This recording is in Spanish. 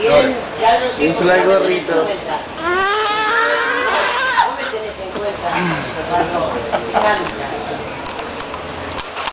Bien, ya los hijos ah. No me tenés en cuenta.